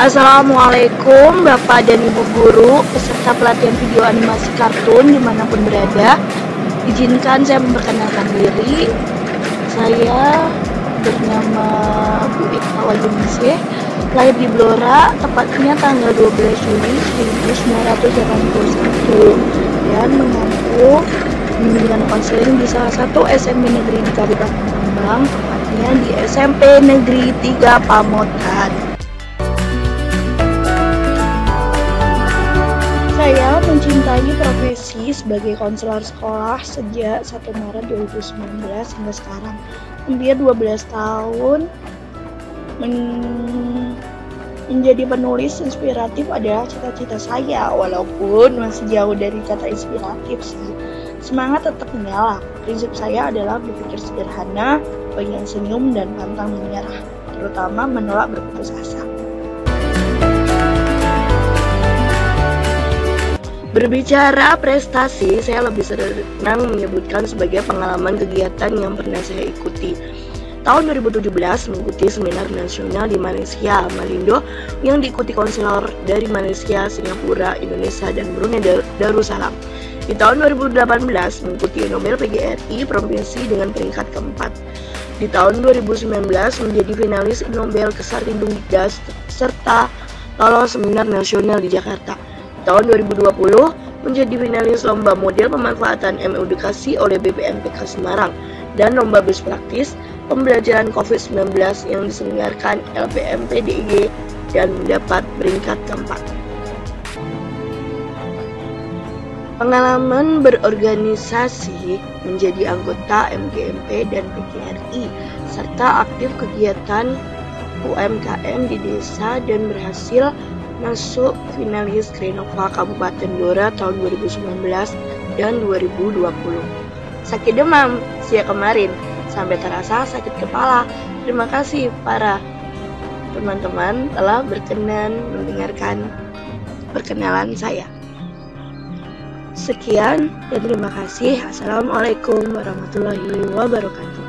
Assalamualaikum Bapak dan Ibu Guru peserta pelatihan video animasi kartun di mana pun berada. Izinkan saya memperkenalkan diri. Saya bernama Bu Ika Wajumise Lahir di Blora, tepatnya tanggal 12 Juli 1981 Dan mengaku bimbingan konseling di salah satu SMP negeri di Kabupaten Kembang Tepatnya di SMP Negeri 3 Pamotan Mencintai profesi sebagai konselor sekolah sejak 1 Maret 2019 hingga sekarang. Hampir 12 tahun men menjadi penulis inspiratif adalah cita-cita saya walaupun masih jauh dari kata inspiratif sih. Semangat tetap menyala. Prinsip saya adalah berpikir sederhana, pengen senyum dan pantang menyerah, terutama menolak berputus asa. Berbicara prestasi, saya lebih senang menyebutkan sebagai pengalaman kegiatan yang pernah saya ikuti. Tahun 2017 mengikuti seminar nasional di Malaysia, Malindo, yang diikuti konselor dari Malaysia, Singapura, Indonesia, dan Brunei Darussalam. Di tahun 2018 mengikuti Nobel PGRI Provinsi dengan peringkat keempat. Di tahun 2019 menjadi finalis Nobel Kesarindung Das serta lolos seminar nasional di Jakarta tahun 2020 menjadi finalis lomba model pemanfaatan MU Edukasi oleh BPMPK Semarang dan lomba best praktis pembelajaran COVID-19 yang diselenggarakan LPMP DIY dan mendapat peringkat keempat. Pengalaman berorganisasi menjadi anggota MGMP dan PGRI serta aktif kegiatan UMKM di desa dan berhasil masuk finalis Krenova Kabupaten Blora tahun 2019 dan 2020. Sakit demam, siang kemarin, sampai terasa sakit kepala. Terima kasih para teman-teman telah berkenan mendengarkan perkenalan saya. Sekian dan terima kasih. Assalamualaikum warahmatullahi wabarakatuh.